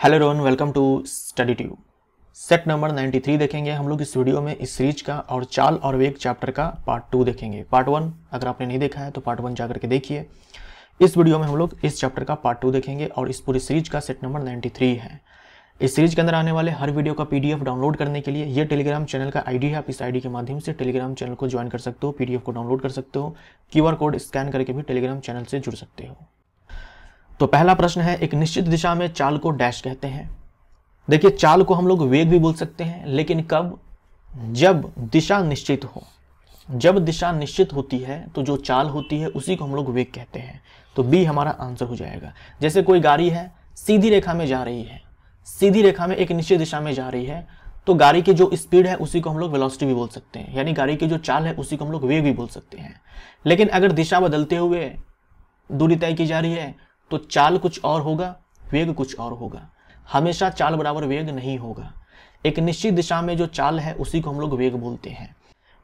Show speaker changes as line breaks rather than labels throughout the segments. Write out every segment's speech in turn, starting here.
Hello Ron welcome to Study Tube set number 93 देखेंगे हम लोग इस वीडियो में इस सीरीज़ का और चाल और वेग चैप्टर का पार्ट टू देखेंगे। पार्ट वन अगर आपने नहीं देखा है तो पार्ट वन जाकर के देखिए। इस वीडियो में हम लोग इस चैप्टर का पार्ट टू देखेंगे और इस पूरी सीरीज़ का सेट नंबर 93 है। इस सीरीज़ के अंदर आने वाले हर वीडियो का पीडीएफ डाउनलोड करने के लिए ये टेलीग्राम चैनल का आईडी है। आप इस आईडी के माध्यम से टेलीग्राम चैनल को ज्वाइन कर सकते हो पीडीएफ को डाउनलोड कर सकते हो क्यूआर कोड स्कैन करके भी टेलीग्राम चैनल से जुड़ सकते हो। तो पहला प्रश्न है, एक निश्चित दिशा में चाल को डैश कहते हैं। देखिए, चाल को हम लोग वेग भी बोल सकते हैं, लेकिन कब? जब दिशा निश्चित हो। जब दिशा निश्चित होती है तो जो चाल होती है, उसी को हम लोग वेग कहते हैं। तो बी हमारा आंसर हो जाएगा। जैसे कोई गाड़ी है, सीधी रेखा में जा रही है, सीधी रेखा में एक निश्चित दिशा में जा रही है तो गाड़ी की जो स्पीड है, उसी को हम लोग वेलोसिटी भी बोल सकते हैं। यानी गाड़ी की जो चाल है, उसी को हम लोग वेग भी बोल सकते हैं। लेकिन अगर दिशा बदलते हुए दूरी तय की जा रही है तो चाल कुछ और होगा, वेग कुछ और होगा। हमेशा चाल बराबर वेग नहीं होगा। एक निश्चित दिशा में जो चाल है, उसी को हम लोग वेग बोलते हैं।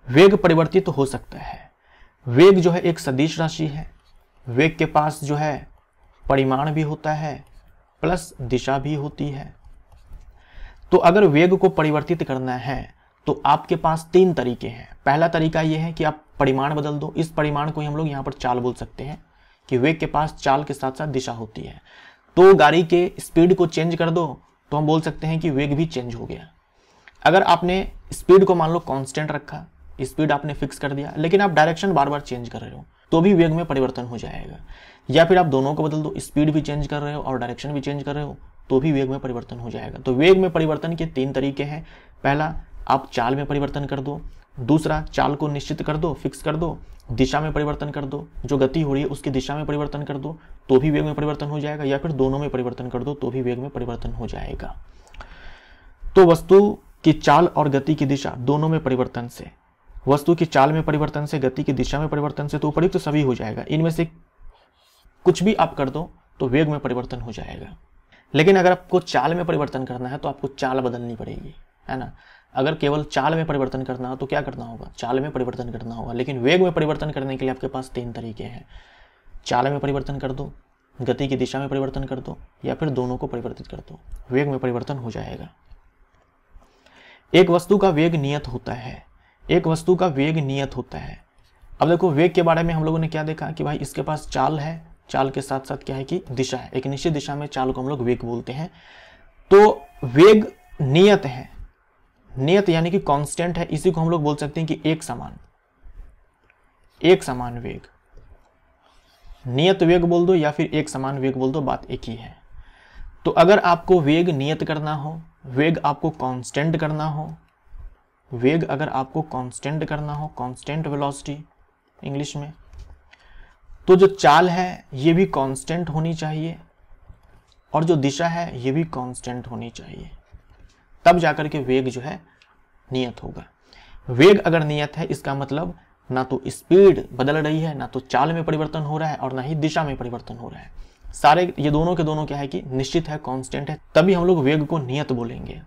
वेग परिवर्तित तो हो सकता है। वेग जो है एक सदिश राशि है। वेग के पास जो है, परिमाण भी होता है, प्लस दिशा भी होती है। तो अगर वेग को परिवर्तित करना है तो आपके पास तीन तरीके हैं। पहला तरीका यह है कि आप परिमाण बदल दो। इस परिमाण को हम लोग यहाँ पर चाल बोल सकते हैं। कि वेग के पास चाल के साथ साथ दिशा होती है। तो गाड़ी के स्पीड को चेंज कर दो तो हम बोल सकते हैं कि वेग भी चेंज हो गया। अगर आपने स्पीड को मान लो कांस्टेंट रखा, स्पीड आपने फिक्स कर दिया, लेकिन आप डायरेक्शन बार बार चेंज कर रहे हो तो भी वेग में परिवर्तन हो जाएगा। या फिर आप दोनों को बदल दो, स्पीड भी चेंज कर रहे हो और डायरेक्शन भी चेंज कर रहे हो तो भी वेग में परिवर्तन हो जाएगा। तो वेग में परिवर्तन के तीन तरीके हैं। पहला, आप चाल में परिवर्तन कर दो दूसरा चाल को निश्चित कर दो फिक्स कर दो दिशा में परिवर्तन कर दो जो गति हो रही है उसकी दिशा में परिवर्तन कर दो तो भी वेग में परिवर्तन हो जाएगा या फिर दोनों में परिवर्तन कर दो तो भी वेग में परिवर्तन हो जाएगा तो वस्तु की चाल और गति की दिशा दोनों में परिवर्तन से वस्तु की चाल में परिवर्तन से गति की दिशा में परिवर्तन से तो उपयुक्त तो सभी हो जाएगा इनमें से कुछ भी आप कर दो तो वेग में परिवर्तन हो जाएगा लेकिन अगर आपको चाल में परिवर्तन करना है तो आपको चाल बदलनी पड़ेगी है ना अगर केवल चाल में परिवर्तन करना हो तो क्या करना होगा? चाल में परिवर्तन करना होगा। लेकिन वेग में परिवर्तन करने के लिए आपके पास तीन तरीके हैं। चाल में परिवर्तन कर दो, गति की दिशा में परिवर्तन कर दो, या फिर दोनों को परिवर्तित कर दो। वेग में परिवर्तन हो जाएगा। एक वस्तु का वेग नियत होता है। एक वस्तु का वेग नियत होता है। अब देखो, वेग के बारे में हम लोगों ने क्या देखा कि भाई इसके पास चाल है। चाल के साथ साथ क्या है कि दिशा है। एक निश्चित दिशा में चाल को हम लोग वेग बोलते हैं। तो वेग नियत है। नियत यानी कि कांस्टेंट है, इसी को हम लोग बोल सकते हैं कि एक समान। एक समान वेग। नियत वेग बोल दो या फिर एक समान वेग बोल दो, बात एक ही है। तो अगर आपको वेग नियत करना हो, वेग आपको कांस्टेंट करना हो, वेग अगर आपको कांस्टेंट करना हो कांस्टेंट वेलोसिटी इंग्लिश में तो जो चाल है, ये भी कांस्टेंट होनी चाहिए, और जो दिशा है, ये भी कांस्टेंट होनी चाहिए। तब जाकर के वेग जो है नियत होगा। वेग अगर नियत है, इसका मतलब ना तो स्पीड बदल रही है, ना तो चाल में परिवर्तन हो रहा है और ना ही दिशा में परिवर्तन हो रहा है। सारे ये दोनों के दोनों क्या है कि निश्चित है कांस्टेंट है, तभी हम लोग वेग को नियत बोलेंगे।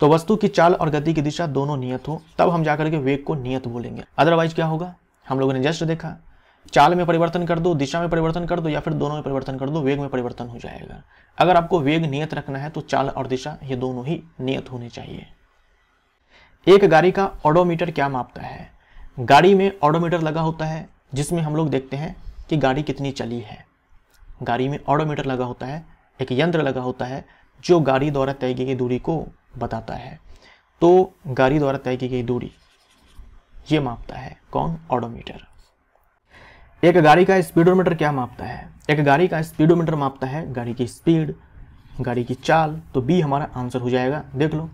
तो वस्तु की चाल और गति की दिशा दोनों नियत हो, तब हम जाकर के वेग को नियत बोलेंगे। अदरवाइज़ क्या होगा? हम लोगों ने जस्ट देखा चाल में परिवर्तन कर दो, दिशा में परिवर्तन कर दो या फिर दोनों में परिवर्तन कर दो, वेग में परिवर्तन हो जाएगा। अगर आपको वेग नियत रखना है तो चाल और दिशा, ये दोनों ही नियत होने चाहिए। एक गाड़ी का ऑडोमीटर क्या मापता है? गाड़ी में ऑडोमीटर लगा होता है, जिसमें हम लोग देखते हैं कि गाड़ी कितनी चली है। गाड़ी में ऑडोमीटर लगा होता है, एक यंत्र लगा होता है, जो गाड़ी द्वारा तय की गई दूरी को बताता है। तो गाड़ी द्वारा तय की गई दूरी, ये मापता है कौन? ऑडोमीटर एक गाड़ी का स्पीडोमीटर क्या मापता है? एक गाड़ी का स्पीडोमीटर मापता है गाड़ी की स्पीड, गाड़ी की चाल तो बी हमारा आंसर हो जाएगा। देख लो,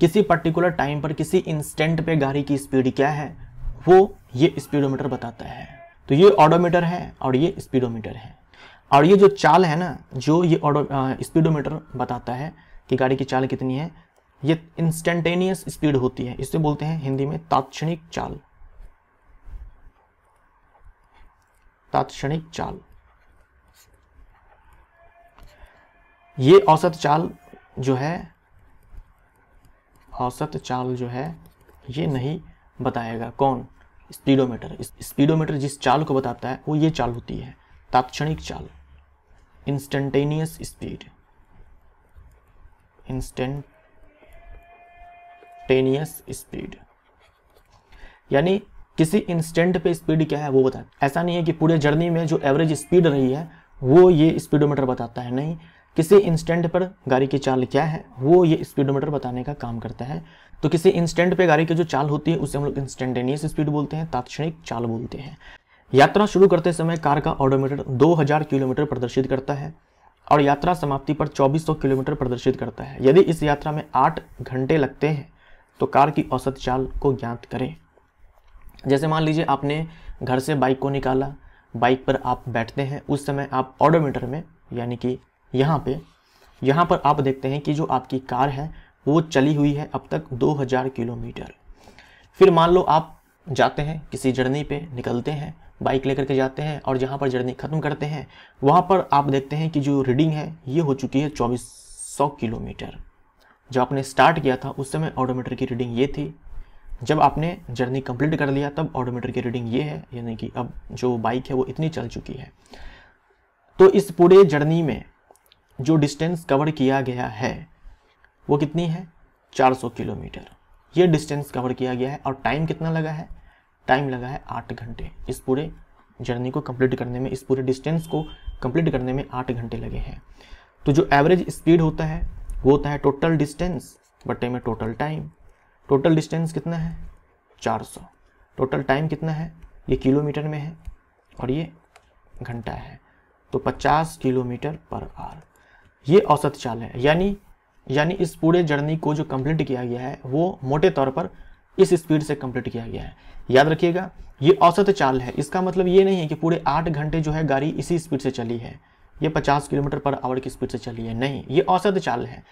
किसी पर्टिकुलर टाइम पर, किसी इंस्टेंट पे गाड़ी की स्पीड क्या है, वो ये स्पीडोमीटर बताता है। तो ये ऑडोमीटर है और ये स्पीडोमीटर है। और ये जो चाल है ना, जो ये ऑडो स्पीडोमीटर बताता है कि गाड़ी की चाल कितनी है, ये इंस्टेंटेनियस स्पीड होती है। इसे बोलते हैं हिंदी में तात्क्षणिक चाल। तात्क्षणिक चाल। ये औसत चाल जो है, औसत चाल जो है, ये नहीं बताएगा। कौन? स्पीडोमीटर। स्पीडोमीटर जिस चाल को बताता है, वो ये चाल होती है, तात्क्षणिक चाल। Instantaneous speed. Instantaneous speed. यानी किसी इंस्टेंट पे स्पीड क्या है वो बता ऐसा नहीं है कि पूरे जर्नी में जो एवरेज स्पीड रही है, वो ये स्पीडोमीटर बताता है। नहीं, किसी इंस्टेंट पर गाड़ी की चाल क्या है, वो ये स्पीडोमीटर बताने का काम करता है। तो किसी इंस्टेंट पे गाड़ी की जो चाल होती है, उसे हम लोग इंस्टेंटेनियस स्पीड बोलते हैं, तात्क्षणिक चाल बोलते हैं। यात्रा शुरू करते समय कार का ऑडोमीटर 2000 किलोमीटर प्रदर्शित करता है और यात्रा समाप्ति पर 2400 किलोमीटर प्रदर्शित करता है। यदि इस यात्रा में आठ घंटे लगते हैं तो कार की औसत चाल को ज्ञात करें। जैसे मान लीजिए आपने घर से बाइक को निकाला बाइक पर आप बैठते हैं, उस समय आप ऑडोमीटर में, यानी कि यहाँ पे, यहाँ पर आप देखते हैं कि जो आपकी कार है, वो चली हुई है अब तक 2000 किलोमीटर। फिर मान लो आप जाते हैं, किसी जर्नी पे निकलते हैं बाइक लेकर के जाते हैं और जहाँ पर जर्नी ख़त्म करते हैं, वहाँ पर आप देखते हैं कि जो रीडिंग है, ये हो चुकी है चौबीस किलोमीटर। जब आपने स्टार्ट किया था, उस समय ऑडोमीटर की रीडिंग ये थी जब आपने जर्नी कंप्लीट कर लिया, तब ऑडोमीटर की रीडिंग ये है, यानी कि अब जो बाइक है वो इतनी चल चुकी है। तो इस पूरे जर्नी में जो डिस्टेंस कवर किया गया है, वो कितनी है? 400 किलोमीटर। ये डिस्टेंस कवर किया गया है और टाइम कितना लगा है? टाइम लगा है आठ घंटे। इस पूरे जर्नी को कंप्लीट करने में, इस पूरे डिस्टेंस को कंप्लीट करने में आठ घंटे लगे हैं। तो जो एवरेज स्पीड होता है, वो होता है टोटल डिस्टेंस, बटे में टोटल टाइम। टोटल डिस्टेंस कितना है? 400 टोटल टाइम कितना है? ये किलोमीटर में है और ये घंटा है। तो 50 किलोमीटर पर आवर। ये औसत चाल है। यानी यानी इस पूरे जर्नी को जो कंप्लीट किया गया है, वो मोटे तौर पर इस स्पीड से कंप्लीट किया गया है। याद रखिएगा, ये औसत चाल है। इसका मतलब ये नहीं है कि पूरे आठ घंटे जो है गाड़ी इसी स्पीड से चली है। ये पचास किलोमीटर पर आवर की स्पीड से चली है। नहीं, ये औसत चाल है।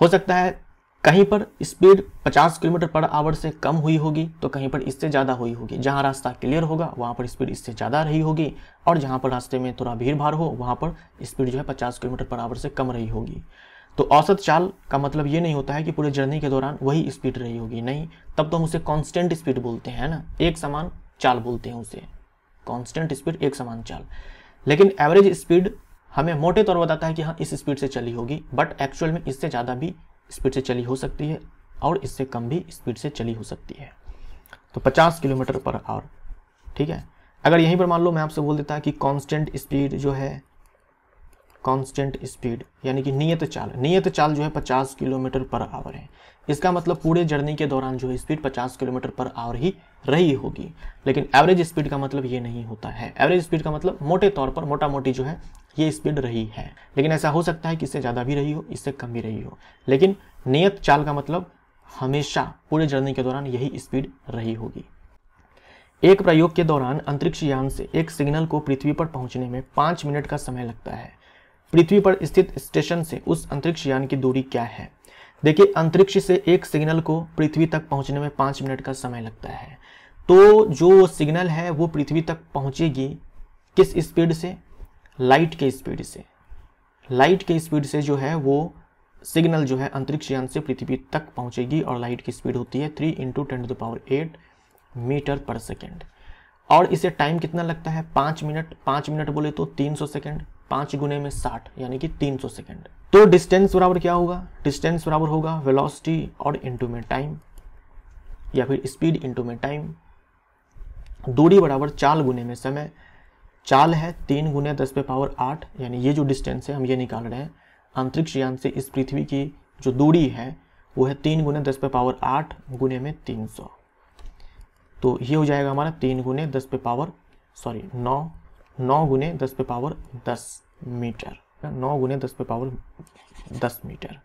हो सकता है कहीं पर स्पीड 50 किलोमीटर पर आवर से कम हुई होगी तो कहीं पर इससे ज़्यादा हुई होगी। जहाँ रास्ता क्लियर होगा, वहाँ पर स्पीड इससे ज़्यादा रही होगी, और जहाँ पर रास्ते में थोड़ा भीड़ भाड़ हो, वहाँ पर स्पीड जो है 50 किलोमीटर पर आवर से कम रही होगी। तो औसत चाल का मतलब ये नहीं होता है कि पूरे जर्नी के दौरान वही स्पीड रही होगी, नहीं। तब तो हम उसे कॉन्स्टेंट स्पीड बोलते हैं ना? एक समान चाल बोलते हैं उसे। कॉन्स्टेंट स्पीड, एक समान चाल। लेकिन एवरेज स्पीड हमें मोटे तौर बताता है कि हाँ इस स्पीड से चली होगी, बट एक्चुअल में इससे ज़्यादा भी स्पीड से चली हो सकती है और इससे कम भी स्पीड से चली हो सकती है। तो 50 किलोमीटर पर आवर ठीक है? अगर यहीं पर मान लो, मैं आपसे बोल देता कि कांस्टेंट स्पीड जो है कांस्टेंट स्पीड यानी कि नियत चाल नियत चाल जो है 50 किलोमीटर पर आवर है। इसका मतलब पूरे जर्नी के दौरान जो है स्पीड 50 किलोमीटर पर आवर ही रही होगी। लेकिन एवरेज स्पीड का मतलब ये नहीं होता है। एवरेज स्पीड का मतलब मोटे तौर पर मोटा मोटी जो है ये स्पीड रही है। लेकिन ऐसा हो सकता है कि इससे ज़्यादा भी रही हो, इससे कम भी रही हो। लेकिन नियत चाल का मतलब हमेशा पूरे जर्नी के दौरान यही स्पीड रही होगी। एक प्रयोग के दौरान अंतरिक्ष यान से एक सिग्नल को पृथ्वी पर पहुँचने में पाँच मिनट का समय लगता है। पृथ्वी पर स्थित स्टेशन से उस अंतरिक्ष यान की दूरी क्या है? देखिए, अंतरिक्ष से एक सिग्नल को पृथ्वी तक पहुँचने में पाँच मिनट का समय लगता है। तो जो सिग्नल है, वो पृथ्वी तक पहुंचेगी किस स्पीड से? लाइट के स्पीड से। लाइट के स्पीड से जो है वो सिग्नल जो है अंतरिक्ष यान से पृथ्वी तक पहुंचेगी और लाइट की स्पीड होती है three into ten to the power eight metre per second और इसे टाइम कितना लगता है? पाँच मिनट। पाँच मिनट बोले तो तीन सौ सेकेंड पाँच गुने में साठ, यानी कि तीन सौ सेकेंड तो डिस्टेंस बराबर क्या होगा? डिस्टेंस बराबर होगा वेलोसिटी और इंटू में टाइम या फिर स्पीड इंटू में टाइम दूरी बराबर चाल गुने में समय चाल है तीन गुने दस पे पावर आठ, यानी ये जो डिस्टेंस है, हम ये निकाल रहे हैं। अंतरिक्ष यान से इस पृथ्वी की जो दूरी है, वो है तीन गुने दस पे पावर आठ गुने में तीन सौ। तो ये हो जाएगा हमारा तीन गुने दस पे पावर सॉरी नौ नौ गुने दस पे पावर दस मीटर। नौ गुने दस पे पावर दस मीटर।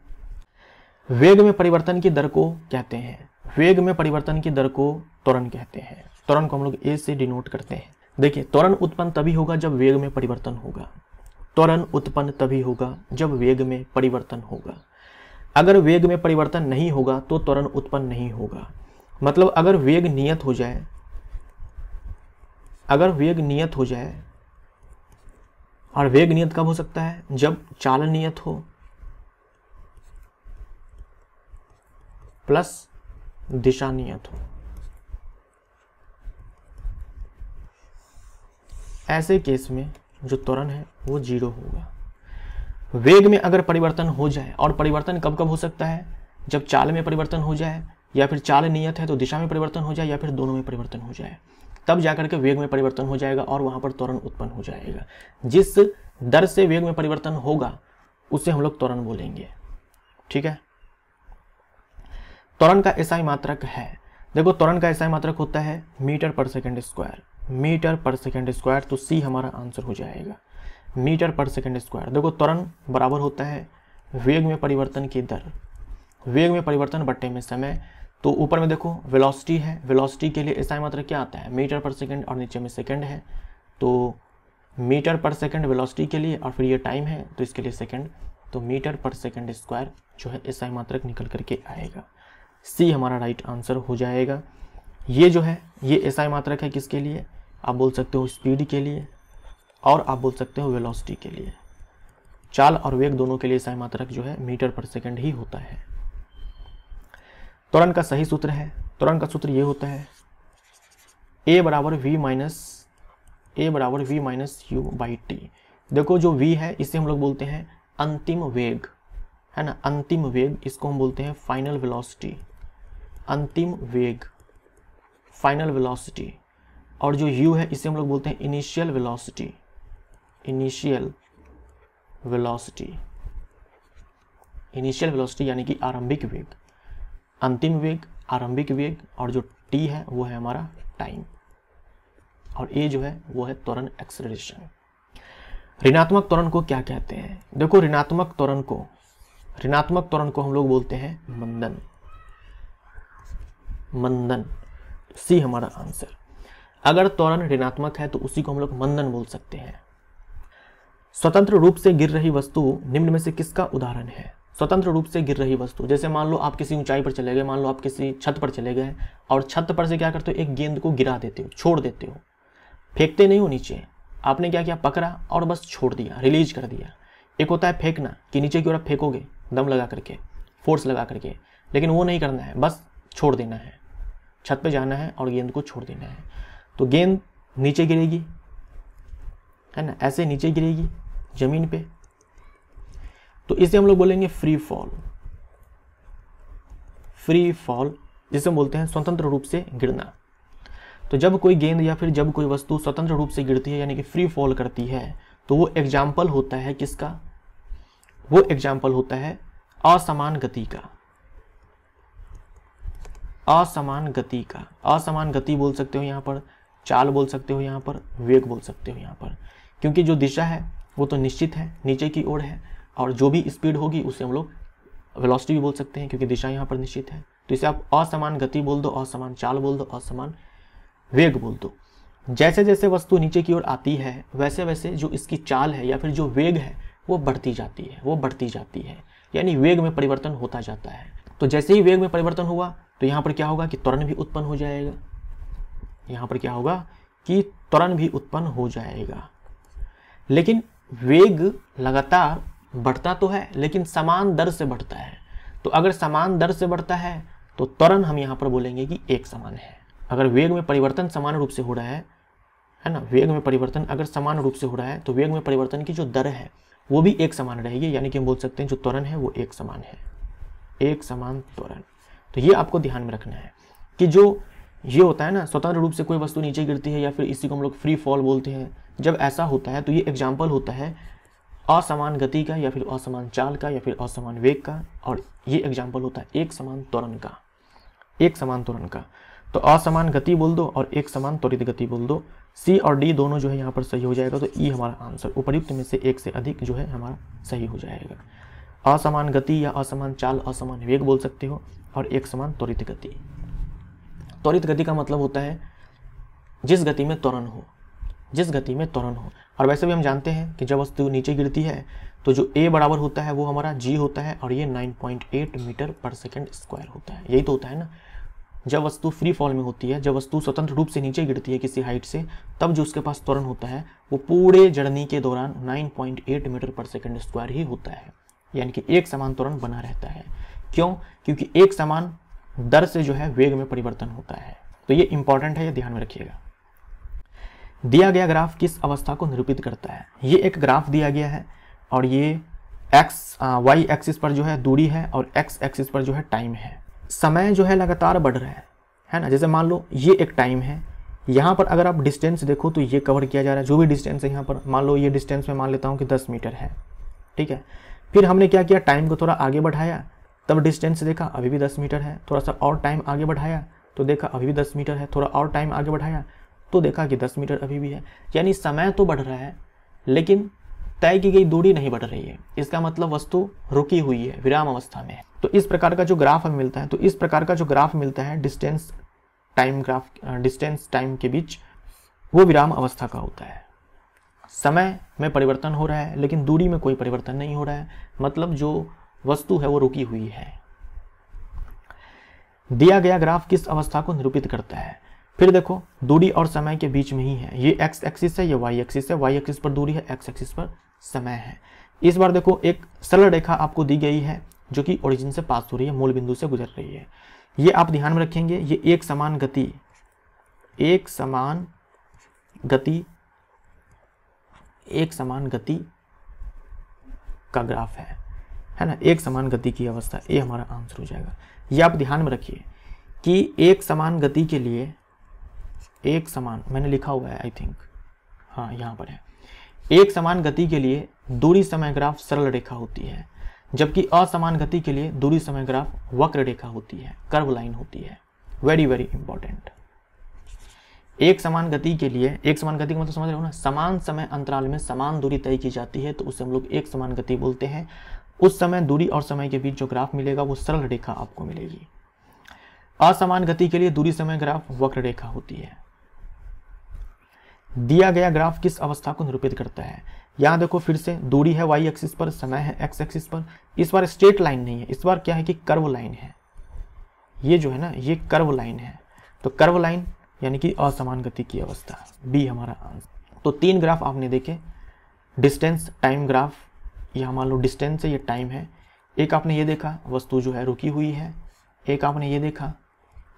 वेग में परिवर्तन की दर को कहते हैं। वेग में परिवर्तन की दर को त्वरण कहते हैं। त्वरण को हम लोग ए से डिनोट करते हैं। देखिए, त्वरण उत्पन्न तभी होगा जब वेग में परिवर्तन होगा। त्वरण उत्पन्न तभी होगा जब वेग में परिवर्तन होगा। अगर वेग में परिवर्तन नहीं होगा तो त्वरण उत्पन्न नहीं होगा। मतलब अगर वेग नियत हो जाए, अगर वेग नियत हो जाए, और वेग नियत कब हो सकता है? जब चाल नियत हो, प्लस दिशा नियत हो। ऐसे केस में जो त्वरण है, वो ज़ीरो होगा। वेग में अगर परिवर्तन हो जाए, और परिवर्तन कब कब हो सकता है? जब चाल में परिवर्तन हो जाए, या फिर चाल नियत है तो दिशा में परिवर्तन हो जाए, या फिर दोनों में परिवर्तन हो जाए। तब जाकर के वेग में परिवर्तन हो जाएगा और वहाँ पर त्वरण उत्पन्न हो जाएगा। जिस दर से वेग में परिवर्तन होगा, उसे हम लोग त्वरण बोलेंगे। ठीक है? त्वरण का ऐसा मात्रक है। देखो, त्वरण का ऐसा मात्रक होता है metre per second square. Metre per second square तो सी हमारा आंसर हो जाएगा। Metre per second square. देखो, त्वरण बराबर होता है वेग में परिवर्तन की दर। वेग में परिवर्तन बट्टे में समय। तो ऊपर में देखो वेलोसिटी है। वेलोसिटी के लिए ऐसा मात्रा क्या आता है? मीटर पर सेकंड और नीचे में सेकंड है। तो मीटर पर सेकंड वेलोसिटी के लिए और फिर ये टाइम है तो इसके लिए सेकंड। तो मीटर पर सेकंड स्क्वायर जो है ऐसा मात्रक निकल करके आएगा। सी हमारा राइट आंसर हो जाएगा। ये जो है, ये ऐसा मात्रक है किसके लिए? आप बोल सकते हो स्पीड के लिए और आप बोल सकते हो वेलोसिटी के लिए। चाल और वेग दोनों के लिए ऐसा मात्रक जो है मीटर पर सेकंड ही होता है। त्वरण का सही सूत्र है। त्वरण का सूत्र ये होता है ए बराबर वी माइनस ए बराबर v minus u by t देखो जो वी है, इसे हम लोग बोलते हैं अंतिम वेग, है ना? अंतिम वेग, इसको हम बोलते हैं फाइनल वेलोसिटी अंतिम वेग फाइनल वेलोसिटी और जो यू है, इसे हम लोग बोलते हैं initial velocity initial velocity initial velocity यानी कि आरंभिक वेग. अंतिम वेग, आरंभिक वेग और जो टी है, वो है हमारा टाइम और ए जो है, वो है त्वरण एक्सलेशन ऋणात्मक त्वरण को क्या कहते हैं? देखो, ऋणात्मक त्वरण को, ऋणात्मक त्वरण को हम लोग बोलते हैं मंदन. मंदन. सी हमारा आंसर अगर त्वरण ऋणात्मक है तो उसी को हम लोग मंदन बोल सकते हैं। स्वतंत्र रूप से गिर रही वस्तु निम्न में से किसका उदाहरण है? स्वतंत्र रूप से गिर रही वस्तु, जैसे मान लो आप किसी ऊंचाई पर चले गए, मान लो आप किसी छत पर चले गए, और छत पर से क्या करते हो? एक गेंद को गिरा देते हो, छोड़ देते हो। फेंकते नहीं हो नीचे। आपने क्या किया? पकड़ा और बस छोड़ दिया रिलीज़ कर दिया। एक होता है फेंकना, कि नीचे की ओर फेंकोगे, दम लगा करके फोर्स लगा करके, लेकिन वो नहीं करना है, बस छोड़ देना है। छत पे जाना है और गेंद को छोड़ देना है। तो गेंद नीचे गिरेगी, है ना? ऐसे नीचे गिरेगी ज़मीन पे। तो इसे हम लोग बोलेंगे फ्री फॉल फ्री फॉल जिसे हम बोलते हैं स्वतंत्र रूप से गिरना। तो जब कोई गेंद या फिर जब कोई वस्तु स्वतंत्र रूप से गिरती है, यानी कि फ्री फॉल करती है तो वो एग्ज़ाम्पल होता है किसका? वो एग्ज़ाम्पल होता है असमान गति का। असमान गति का। असमान गति बोल सकते हो यहाँ पर। चाल बोल सकते हो यहाँ पर, वेग बोल सकते हो यहाँ पर। क्योंकि जो दिशा है, वो तो निश्चित है, नीचे की ओर है, और जो भी स्पीड होगी, उसे हम लोग वेलोसिटी भी बोल सकते हैं, क्योंकि दिशा यहाँ पर निश्चित है। तो इसे आप असमान गति बोल दो, असमान चाल बोल दो, असमान वेग बोल दो। जैसे जैसे वस्तु नीचे की ओर आती है वैसे वैसे जो इसकी चाल है या फिर जो वेग है, वो बढ़ती जाती है, वो बढ़ती जाती है। यानी वेग में परिवर्तन होता जाता है। तो जैसे ही वेग में परिवर्तन हुआ तो यहाँ पर क्या होगा कि त्वरण भी उत्पन्न हो जाएगा। यहाँ पर क्या होगा कि त्वरण भी उत्पन्न हो जाएगा। लेकिन वेग लगातार बढ़ता तो है, लेकिन समान दर से बढ़ता है। तो अगर समान दर से बढ़ता है तो त्वरण हम यहाँ पर बोलेंगे कि एक समान है। अगर वेग में परिवर्तन समान रूप से हो रहा है है ना? वेग में परिवर्तन अगर समान रूप से हो रहा है तो वेग में परिवर्तन की जो दर है, वो भी एक समान रहेगी। यानी कि हम बोल सकते हैं जो त्वरण है, वो एक समान है। एक समान त्वरण। तो ये आपको ध्यान में रखना है कि जो ये होता है ना, स्वतंत्र रूप से कोई वस्तु नीचे गिरती है या फिर इसी को हम लोग फ्री फॉल बोलते हैं। जब ऐसा होता है तो ये एग्ज़ाम्पल होता है असमान गति का या फिर असमान चाल का या फिर असमान वेग का, और ये एग्ज़ाम्पल होता है एक समान त्वरण का। एक समान त्वरण का। तो असमान गति बोल दो और एक समान त्वरित गति बोल दो। सी और डी दोनों जो है यहाँ पर सही हो जाएगा तो ई हमारा आंसर उपयुक्त में से एक से अधिक जो है हमारा सही हो जाएगा। असमान गति या असमान चाल, असमान वेग बोल सकते हो, और एक समान त्वरित गति। त्वरित गति का मतलब होता है जिस गति में त्वरण हो, जिस गति में त्वरण हो। और वैसे भी हम जानते हैं कि जब वस्तु नीचे गिरती है तो जो ए बराबर होता है वो हमारा जी होता है और ये 9.8 मीटर पर सेकंड स्क्वायर होता है। यही तो होता है ना? जब वस्तु फ्री फॉल में होती है, जब वस्तु स्वतंत्र रूप से नीचे गिरती है किसी हाइट से, तब जो उसके पास त्वरण होता है, वो पूरे जर्नी के दौरान 9.8 मीटर पर सेकंड स्क्वायर ही होता है। यानी कि एक समान त्वरण बना रहता है। क्यों? क्योंकि एक समान दर से जो है वेग में परिवर्तन होता है। तो ये इंपॉर्टेंट है, ये ध्यान में रखिएगा। दिया गया ग्राफ किस अवस्था को निरूपित करता है? ये एक ग्राफ दिया गया है और ये एक्स वाई एक्सिस पर जो है दूरी है और एक्स एक्सिस पर जो है टाइम है। समय जो है लगातार बढ़ रहा है है ना? जैसे मान लो ये एक टाइम है। यहाँ पर अगर आप डिस्टेंस देखो तो ये कवर किया जा रहा है। जो भी डिस्टेंस है यहाँ पर, मान लो ये डिस्टेंस मैं मान लेता हूँ कि दस मीटर है, ठीक है? फिर हमने क्या किया? टाइम को थोड़ा आगे बढ़ाया। तब डिस्टेंस देखा, अभी भी दस मीटर है। थोड़ा सा और टाइम आगे बढ़ाया तो देखा, अभी भी दस मीटर है। थोड़ा और टाइम आगे बढ़ाया तो देखा कि दस मीटर अभी भी है। यानी समय तो बढ़ रहा है, लेकिन तय की गई दूरी नहीं बढ़ रही है। इसका मतलब वस्तु रुकी हुई है, विराम अवस्था में तो इस प्रकार का जो ग्राफ हमें मिलता है तो इस प्रकार का जो ग्राफ मिलता है distance time graph distance time के बीच, वो विराम अवस्था का होता है। समय में परिवर्तन हो रहा है, लेकिन दूरी में कोई परिवर्तन नहीं हो रहा है। मतलब जो वस्तु है, वो रुकी हुई है। दिया गया ग्राफ किस अवस्था को निरूपित करता है? फिर देखो, दूरी और समय के बीच में ही है। ये एक्स एक्सिस है, ये वाई एक्सिस है। वाई एक्सिस पर दूरी है एक्स एक्सिस पर समय है। इस बार देखो, एक सरल रेखा आपको दी गई है, जो कि ओरिजिन से पास हो रही है, मूल बिंदु से गुजर रही है। ये आप ध्यान में रखेंगे, ये एक समान गति, एक समान गति, एक समान गति का ग्राफ है। है ना, एक समान गति की अवस्था ये हमारा आंसर हो जाएगा। ये आप ध्यान में रखिए कि एक समान गति के लिए, एक समान, मैंने लिखा हुआ है आई थिंक हाँ यहाँ पर है। एक समान गति के लिए दूरी समय ग्राफ सरल रेखा होती है, जबकि असमान गति के लिए दूरी समय ग्राफ वक्र रेखा होती है कर्व लाइन होती है। वेरी वेरी इंपॉर्टेंट एक समान गति के लिए, एक समान गति का मतलब समझ रहे हो ना? समान समय अंतराल में समान दूरी तय की जाती है तो उसे हम लोग एक समान गति बोलते हैं। उस समय दूरी और समय के बीच जो ग्राफ मिलेगा वो सरल रेखा आपको मिलेगी। असमान गति के लिए दूरी समय ग्राफ वक्र रेखा होती है। दिया गया ग्राफ किस अवस्था को निरूपित करता है? यहाँ देखो फिर से दूरी है वाई एक्सिस पर, समय है एक्स एक्सिस पर। इस बार स्ट्रेट लाइन नहीं है, इस बार क्या है कि कर्व लाइन है। ये जो है ना, ये कर्व लाइन है। तो कर्व लाइन यानी कि असमान गति की अवस्था बी हमारा आंसर तो तीन ग्राफ आपने देखे डिस्टेंस टाइम ग्राफ यह मान लो डिस्टेंस है, ये टाइम है। एक आपने ये देखा, वस्तु जो है रुकी हुई है। एक आपने ये देखा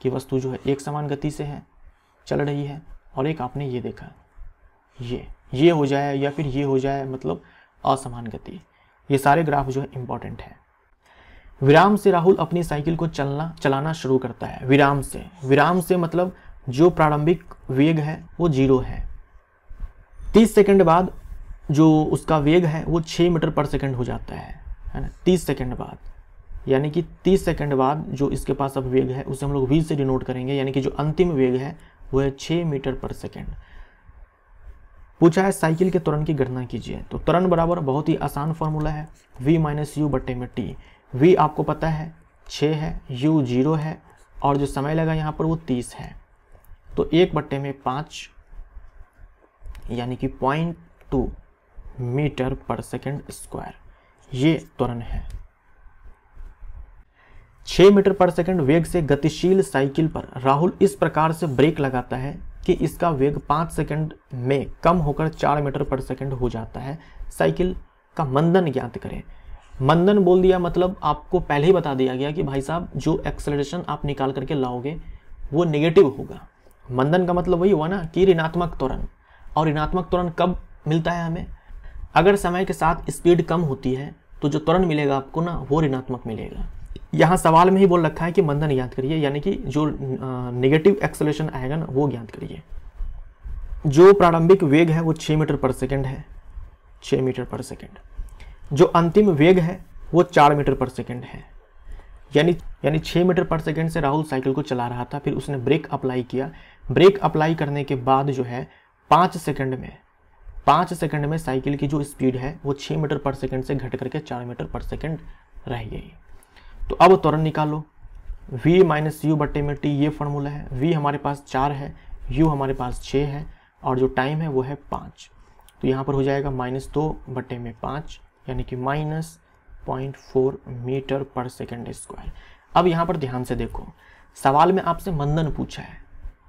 कि वस्तु जो है एक समान गति से है, चल रही है, और एक आपने ये देखा, ये ये हो जाए या फिर ये हो जाए मतलब असमान गति। ये सारे ग्राफ जो है इंपॉर्टेंट है। विराम से राहुल अपनी साइकिल को चलना, चलाना शुरू करता है। विराम से। विराम से मतलब जो प्रारंभिक वेग है, वो ज़ीरो है। तीस सेकंड बाद जो उसका वेग है, वो छः मीटर पर सेकंड हो जाता है है ना? तीस सेकंड बाद। यानी कि तीस सेकंड बाद जो इसके पास अब वेग है, उसे हम लोग वी से डिनोट करेंगे, यानी कि जो अंतिम वेग है, वो है छः मीटर पर सेकंड। पूछा है साइकिल के त्वरण की गणना कीजिए। तो त्वरण बराबर बहुत ही आसान फॉर्मूला है, v माइनस यू बट्टे में टी वी आपको पता है छः है, u ज़ीरो है, और जो समय लगा यहाँ पर वो तीस है। तो एक बट्टे में पाँच, यानी कि point two. Metre per second square. ये त्वरण है। छः मीटर पर सेकेंड वेग से गतिशील साइकिल पर राहुल इस प्रकार से ब्रेक लगाता है कि इसका वेग पाँच सेकंड में कम होकर चार मीटर पर सेकंड हो जाता है। साइकिल का मंदन ज्ञात करें। मंदन बोल दिया मतलब आपको पहले ही बता दिया गया कि भाई साहब, जो एक्सलेशन आप निकाल करके लाओगे, वो नेगेटिव होगा। मंदन का मतलब वही हुआ ना कि ऋणात्मक त्वरण। और ऋणात्मक त्वरण कब मिलता है हमें? अगर समय के साथ स्पीड कम होती है तो जो त्वरण मिलेगा आपको ना, वो ऋणात्मक मिलेगा। यहाँ सवाल में ही बोल रखा है कि मंदन ज्ञात करिए, यानी कि जो नेगेटिव एक्सलेशन आएगा ना, वो ज्ञात करिए। जो प्रारंभिक वेग है, वो छः मीटर पर सेकेंड है। छः मीटर पर सेकेंड जो अंतिम वेग है, वो चार मीटर पर सेकेंड है। यानी यानी छः मीटर पर सेकेंड से राहुल साइकिल को चला रहा था, फिर उसने ब्रेक अप्लाई किया। ब्रेक अप्लाई करने के बाद जो है, पाँच सेकेंड में पाँच सेकंड में साइकिल की जो स्पीड है, वो छः मीटर पर सेकंड से घट करके चार मीटर पर सेकंड रह गई। तो अब त्वरण निकालो। V माइनस यू बट्टे में टी ये फॉर्मूला है। V हमारे पास चार है, u हमारे पास छः है, और जो टाइम है, वो है पाँच। तो यहाँ पर हो जाएगा माइनस दो बट्टे में पाँच, यानी कि minus point four metre per second square अब यहाँ पर ध्यान से देखो। सवाल में आपसे मंदन पूछा है।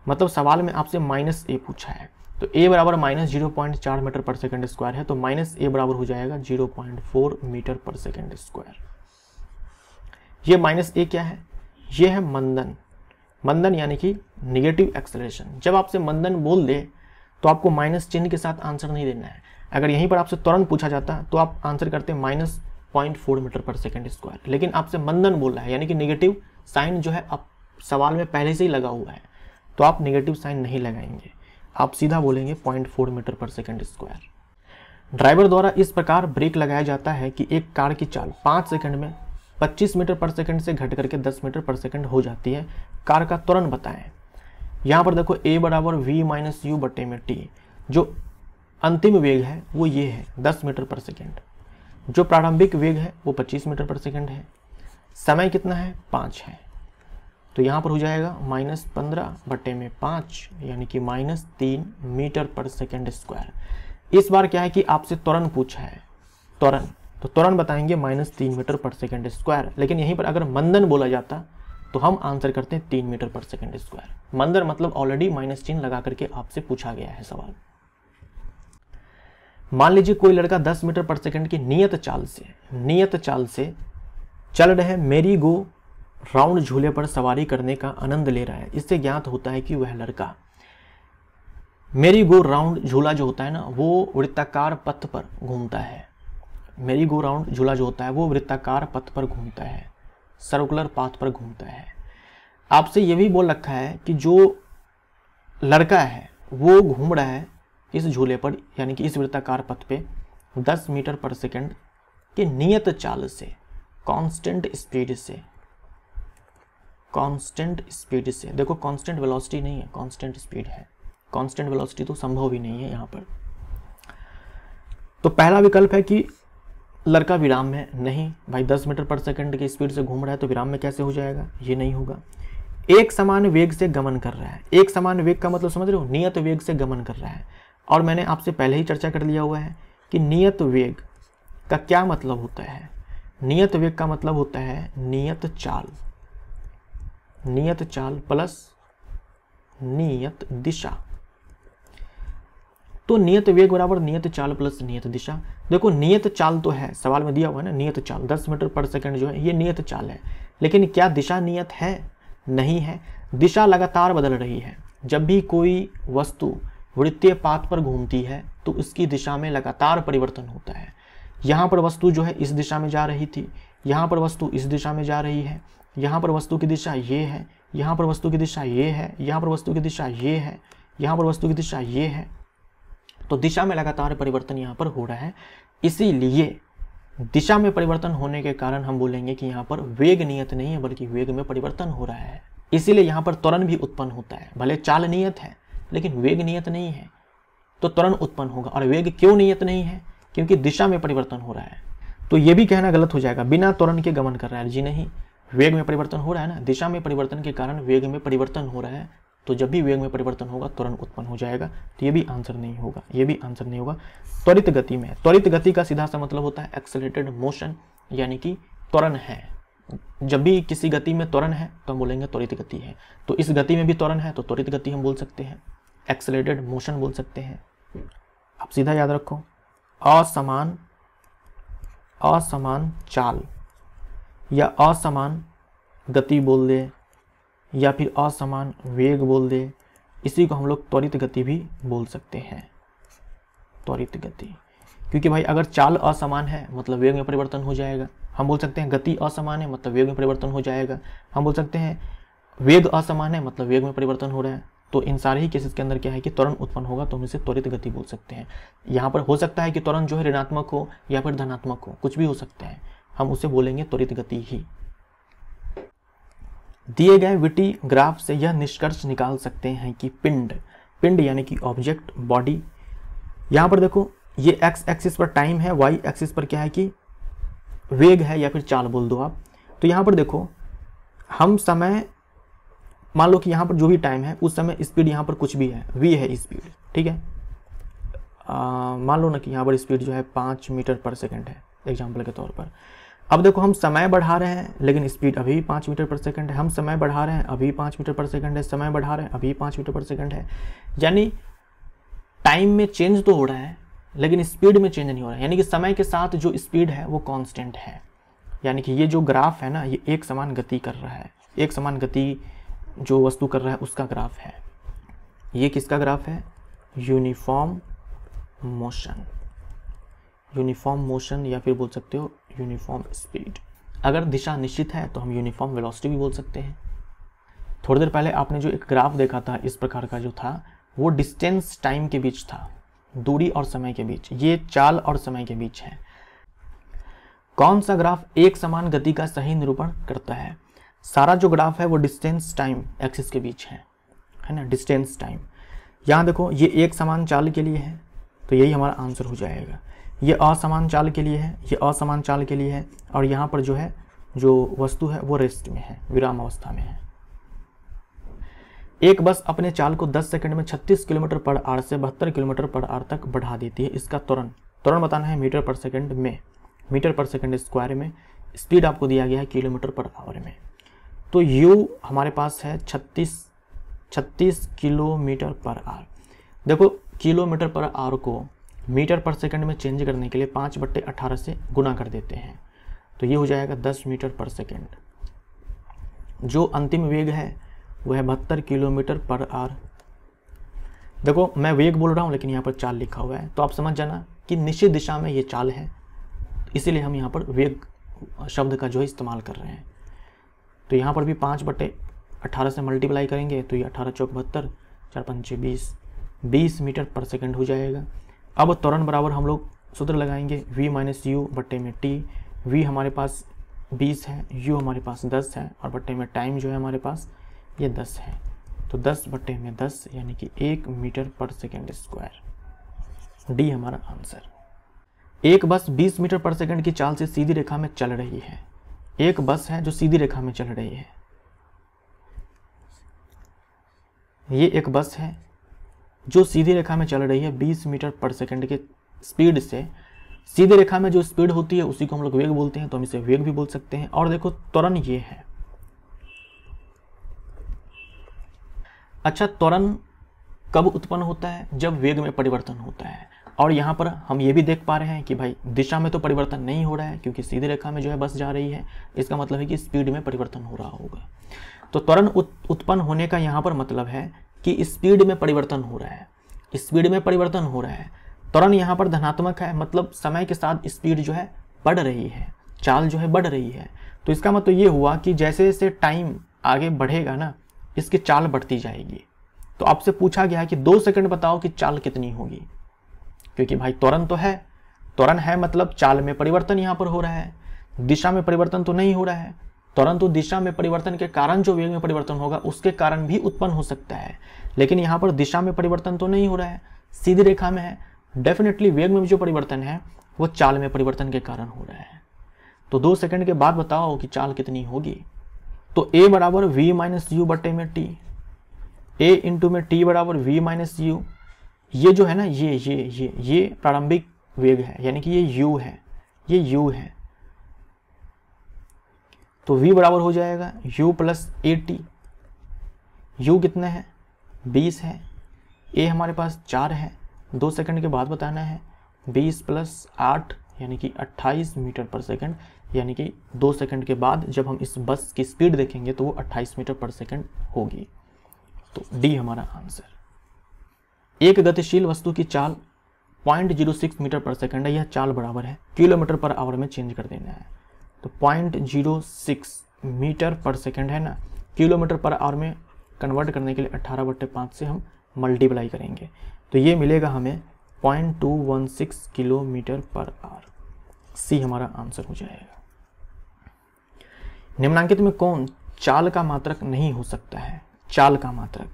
मतलब सवाल में आपसे माइनस ए पूछा है। तो ए बराबर माइनस ज़ीरो पॉइंट चार मीटर पर सेकेंड स्क्वायर है तो माइनस ए बराबर हो जाएगा zero point four metre per second square. ये माइनस ए क्या है? ये है मंदन। मंदन यानी कि निगेटिव एक्सलेशन जब आपसे मंदन बोल दे तो आपको माइनस चिन्ह के साथ आंसर नहीं देना है। अगर यहीं पर आपसे तुरंत पूछा जाता तो आप आंसर करते minus point four metre per second square. लेकिन आपसे मंदन बोल रहा है, यानी कि नेगेटिव साइन जो है आप सवाल में पहले से ही लगा हुआ है तो आप नेगेटिव साइन नहीं लगाएँगे। आप सीधा बोलेंगे point four metre per second square driver द्वारा इस प्रकार ब्रेक लगाया जाता है कि एक कार की चाल पाँच सेकंड में 25 मीटर पर सेकंड से घट करके 10 मीटर पर सेकंड हो जाती है। कार का तुरंत बताएँ। यहाँ पर देखो a बराबर वी माइनस यू बटे में टी जो अंतिम वेग है, वो ये है 10 मीटर पर सेकंड जो प्रारंभिक वेग है, वो 25 मीटर पर सेकंड है। समय कितना है? पाँच है। तो यहाँ पर हो जाएगा माइनस पंद्रह बटे में पाँच, यानी कि माइनस तीन मीटर पर सेकेंड स्क्वायर। इस बार क्या है कि आपसे त्वरण पूछा है, त्वरण। तो त्वरण बताएँगे माइनस तीन मीटर पर सेकेंड स्क्वायर। लेकिन यहीं पर अगर मंदन बोला जाता तो हम आंसर करते हैं तीन मीटर पर सेकेंड स्क्वायर। मंदन मतलब ऑलरेडी माइनस चिन्ह लगा करके आपसे पूछा गया है सवाल। मान लीजिए कोई लड़का 10 मीटर पर सेकंड की नियत चाल से, नियत चाल से चल रहे मेरी गो राउंड झूले पर सवारी करने का आनंद ले रहा है। इससे ज्ञात होता है कि वह लड़का, मेरी गो राउंड झूला जो होता है ना, वो वृत्ताकार पथ पर घूमता है। मेरी गो राउंड झूला जो होता है, वो वृत्ताकार पथ पर घूमता है, सर्कुलर पाथ पर घूमता है। आपसे ये भी बोल रखा है कि जो लड़का है, वो घूम रहा है इस झूले पर, यानी कि इस वृत्ताकार पथ पे 10 मीटर पर सेकंड के नियत चाल से कांस्टेंट स्पीड से। कांस्टेंट स्पीड से। देखो कांस्टेंट वेलोसिटी नहीं है कांस्टेंट स्पीड है। कांस्टेंट वेलोसिटी तो संभव ही नहीं है यहाँ पर। तो पहला विकल्प है कि लड़का विराम में नहीं, भाई 10 मीटर पर सेकंड की स्पीड से घूम रहा है तो विराम में कैसे हो जाएगा? ये नहीं होगा। एक समान वेग से गमन कर रहा है। एक समान वेग का मतलब समझ रहे हो? नियत वेग से गमन कर रहा है। और मैंने आपसे पहले ही चर्चा कर लिया हुआ है कि नियत वेग का क्या मतलब होता है? नियत वेग का मतलब होता है नियत चाल। नियत चाल प्लस नियत दिशा। तो नियत वेग बराबर नियत चाल प्लस नियत दिशा। देखो, नियत चाल तो है, सवाल में दिया हुआ है ना, नियत चाल। 10 मीटर पर सेकंड जो है, ये नियत चाल है। लेकिन क्या दिशा नियत है? नहीं है। दिशा लगातार बदल रही है। जब भी कोई वस्तु वृत्तीय पाथ पर घूमती है तो उसकी दिशा में लगातार परिवर्तन होता है। यहाँ पर वस्तु जो है, इस दिशा में जा रही थी। यहाँ पर वस्तु इस दिशा में जा रही है। यहाँ पर वस्तु की दिशा ये है, यहाँ पर वस्तु की दिशा ये है, यहाँ पर वस्तु की दिशा ये है, यहाँ पर वस्तु की दिशा ये है। तो दिशा में लगातार परिवर्तन यहाँ पर हो रहा है। इसीलिए दिशा में परिवर्तन होने के कारण हम बोलेंगे कि यहाँ पर वेग नियत नहीं है, बल्कि वेग में परिवर्तन हो रहा है। इसीलिए यहाँ पर त्वरण भी उत्पन्न होता है। भले चाल नियत है, लेकिन वेग नियत नहीं है। तो त्वरण उत्पन्न होगा, और वेग क्यों नियत नहीं है? क्योंकि दिशा में परिवर्तन हो रहा है। तो ये भी कहना गलत हो जाएगा। बिना त्वरण के गमन कर रहा है। जी नहीं। वेग में परिवर्तन हो रहा है ना, दिशा में परिवर्तन के कारण वेग में परिवर्तन हो रहा है तो जब भी वेग में परिवर्तन होगा, त्वरण उत्पन्न हो जाएगा तो ये भी आंसर नहीं होगा, ये भी आंसर नहीं होगा। त्वरित गति में, त्वरित गति का सीधा सा मतलब होता है एक्सेलेटेड मोशन यानी कि त्वरण है। जब भी किसी गति में त्वरण है तो हम बोलेंगे त्वरित गति है। तो इस गति में भी त्वरण है तो त्वरित गति हम बोल सकते हैं एक्सेलेटेड मोशन बोल सकते हैं। आप सीधा याद रखो, असमान असमान चाल। या असमान गति बोल दे, या फिर असमान वेग बोल दे, इसी को हम लोग त्वरित गति भी बोल सकते हैं। त्वरित गति। क्योंकि भाई, अगर चाल असमान है मतलब वेग में परिवर्तन हो जाएगा। हम बोल सकते हैं गति असमान है मतलब वेग में परिवर्तन हो जाएगा। हम बोल सकते हैं वेग असमान है मतलब वेग में परिवर्तन हो रहा है। तो इन सारे ही केसेस के अंदर क्या है कि त्वरण उत्पन्न होगा तो हम इसे त्वरित गति बोल सकते हैं। यहाँ पर हो सकता है कि त्वरण जो है ऋणात्मक हो या फिर धनात्मक हो, कुछ भी हो सकता है। हम उसे बोलेंगे त्वरित गति ही। दिए गए विटी ग्राफ से यह निष्कर्ष निकाल सकते हैं कि पिंड पिंड यानी कि ऑब्जेक्ट बॉडी यहाँ पर देखो, ये एक्स एक्सिस पर टाइम है वाई एक्सिस पर क्या है कि वेग है या फिर चाल बोल दो आप। तो यहाँ पर देखो, हम समय, मान लो कि यहाँ पर जो भी टाइम है, उस समय स्पीड यहाँ पर कुछ भी है वी है स्पीड ठीक है? मान लो ना कि यहाँ पर स्पीड जो है पाँच मीटर पर सेकेंड है एग्ज़ाम्पल के तौर पर। अब देखो, हम समय बढ़ा रहे हैं, लेकिन स्पीड अभी भी पाँच मीटर पर सेकंड है। हम समय बढ़ा रहे हैं, अभी पाँच मीटर पर सेकंड है। समय बढ़ा रहे हैं, अभी पाँच मीटर पर सेकंड है। यानी टाइम में चेंज तो हो रहा है, लेकिन स्पीड में चेंज नहीं हो रहा है। यानी कि समय के साथ जो स्पीड है, वो कांस्टेंट है। यानी कि ये जो ग्राफ है ना, ये एक समान गति कर रहा है। एक समान गति जो वस्तु कर रहा है, उसका ग्राफ है। ये किसका ग्राफ है? यूनिफॉर्म मोशन यूनिफॉर्म मोशन या फिर बोल सकते हो यूनिफॉर्म स्पीड अगर दिशा निश्चित है तो हम यूनिफॉर्म वेलोसिटी भी बोल सकते हैं। थोड़ी देर पहले आपने जो एक ग्राफ देखा था, इस प्रकार का जो था, वो डिस्टेंस टाइम के बीच था। दूरी और समय के बीच। ये चाल और समय के बीच है। कौन सा ग्राफ एक समान गति का सही निरूपण करता है? सारा जो ग्राफ है, वो डिस्टेंस टाइम एक्सिस के बीच है। है ना? डिस्टेंस टाइम यहाँ देखो, ये एक समान चाल के लिए है तो यही हमारा आंसर हो जाएगा। ये असमान चाल के लिए है, ये असमान चाल के लिए है, और यहाँ पर जो है, जो वस्तु है, वो रेस्ट में है विराम अवस्था में है। एक बस अपने चाल को 10 सेकंड में 36 किलोमीटर पर आर से बहत्तर किलोमीटर पर आर तक बढ़ा देती है। इसका त्वरण त्वरण बताना है मीटर पर सेकंड में, मीटर पर सेकंड स्क्वायर में, स्पीड आपको दिया गया है किलोमीटर पर आवर में। तो यू हमारे पास है 36 36 किलोमीटर पर आर। देखो, किलोमीटर पर आर को मीटर पर सेकंड में चेंज करने के लिए पाँच बट्टे अठारह से गुना कर देते हैं। तो ये हो जाएगा दस मीटर पर सेकंड। जो अंतिम वेग है, वह है बहत्तर किलोमीटर पर आर। देखो, मैं वेग बोल रहा हूँ, लेकिन यहाँ पर चाल लिखा हुआ है। तो आप समझ जाना कि निश्चित दिशा में ये चाल है। इसीलिए हम यहाँ पर वेग शब्द का जो है इस्तेमाल कर रहे हैं। तो यहाँ पर भी पाँच बटे अठारह से मल्टीप्लाई करेंगे तो ये अठारह चौक बहत्तर, चार पंचे बीस। बीस मीटर पर सेकंड हो जाएगा। अब त्वरण बराबर हम लोग सूत्र लगाएँगे v माइनस यू बट्टे में t v हमारे पास 20 है, u हमारे पास 10 है और बट्टे में टाइम जो है हमारे पास, ये 10 है। तो 10 बट्टे में 10 यानी कि एक metre per second square. D हमारा आंसर। एक बस 20 मीटर पर सेकेंड की चाल से सीधी रेखा में चल रही है। एक बस है जो सीधी रेखा में चल रही है। ये एक बस है जो सीधी रेखा में चल रही है 20 मीटर पर सेकंड के स्पीड से, सीधी रेखा में जो स्पीड होती है उसी को हम लोग वेग बोलते हैं तो हम इसे वेग भी बोल सकते हैं। और देखो, त्वरण ये है। अच्छा त्वरण कब उत्पन्न होता है? जब वेग में परिवर्तन होता है। और यहाँ पर हम ये भी देख पा रहे हैं कि भाई, दिशा में तो परिवर्तन नहीं हो रहा है, क्योंकि सीधी रेखा में जो है बस जा रही है। इसका मतलब है कि स्पीड में परिवर्तन हो रहा होगा। तो त्वरण उत्पन्न होने का यहाँ पर मतलब है कि स्पीड में परिवर्तन हो रहा है। स्पीड में परिवर्तन हो रहा है। त्वरण यहाँ पर धनात्मक है मतलब समय के साथ स्पीड जो है बढ़ रही है, चाल जो है बढ़ रही है। तो इसका मतलब ये हुआ कि जैसे जैसे टाइम आगे बढ़ेगा ना, इसकी चाल बढ़ती जाएगी। तो आपसे पूछा गया कि दो सेकंड बताओ कि चाल कितनी होगी। क्योंकि भाई त्वरण तो है। त्वरण है मतलब चाल में परिवर्तन यहाँ पर हो रहा है। दिशा में परिवर्तन तो नहीं हो रहा है। तुरंत दिशा में परिवर्तन के कारण जो वेग में परिवर्तन होगा, उसके कारण भी उत्पन्न हो सकता है। लेकिन यहाँ पर दिशा में परिवर्तन तो नहीं हो रहा है, सीधी रेखा में है। डेफिनेटली वेग में जो परिवर्तन है, वो चाल में परिवर्तन के कारण हो रहा है। तो दो सेकंड के बाद बताओ कि चाल कितनी होगी। तो ए बराबर वी माइनस यू बटे में टी ए इंटू में टी बराबर वी माइनस यू ये जो है ना, ये ये ये ये प्रारंभिक वेग है, यानी कि ये यू है, ये यू है। तो v बराबर हो जाएगा u plus a t u कितने हैं? बीस है। A हमारे पास चार है। दो सेकंड के बाद बताना है। बीस प्लस आठ, यानी कि अट्ठाईस मीटर पर सेकंड यानी कि दो सेकंड के बाद जब हम इस बस की स्पीड देखेंगे तो वो अट्ठाईस मीटर पर सेकंड होगी। तो डी हमारा आंसर एक गतिशील वस्तु की चाल point zero six metre per second है। यह चाल बराबर है। किलोमीटर पर आवर में चेंज कर देना है। तो point zero six metre per second है ना? किलोमीटर पर आवर में कन्वर्ट करने के लिए अट्ठारह बट्टे पाँच से हम मल्टीप्लाई करेंगे। तो ये मिलेगा हमें point two one six kilometre per hour. C हमारा आंसर हो जाएगा। निम्नांकित में कौन? चाल का मात्रक नहीं हो सकता है। चाल का मात्रक।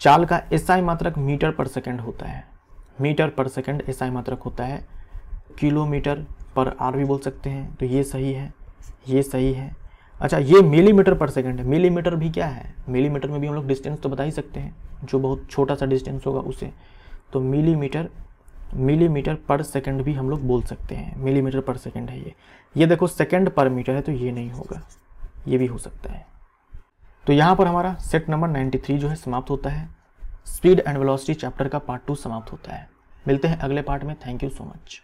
चाल का एसआई मात्रक मीटर पर सेकंड होता है। मीटर पर सेकंड एसआई मात्रक होता है। किलोमीटर पर आर भी बोल सकते हैं। तो ये सही है। ये सही है। अच्छा ये मिलीमीटर पर सेकंड है। मिलीमीटर भी क्या है? मिलीमीटर में भी हम लोग डिस्टेंस तो बता ही सकते हैं, जो बहुत छोटा सा डिस्टेंस होगा उसे। तो मिलीमीटर मिलीमीटर पर सेकंड भी हम लोग बोल सकते हैं। मिलीमीटर पर सेकंड है ये। ये देखो, सेकंड पर मीटर है तो ये नहीं होगा। ये भी हो सकता है। तो यहाँ पर हमारा सेट नंबर 93 जो है, समाप्त होता है। स्पीड एंड वेलोसिटी चैप्टर का पार्ट टू समाप्त होता है। मिलते हैं अगले पार्ट में। Thank you so much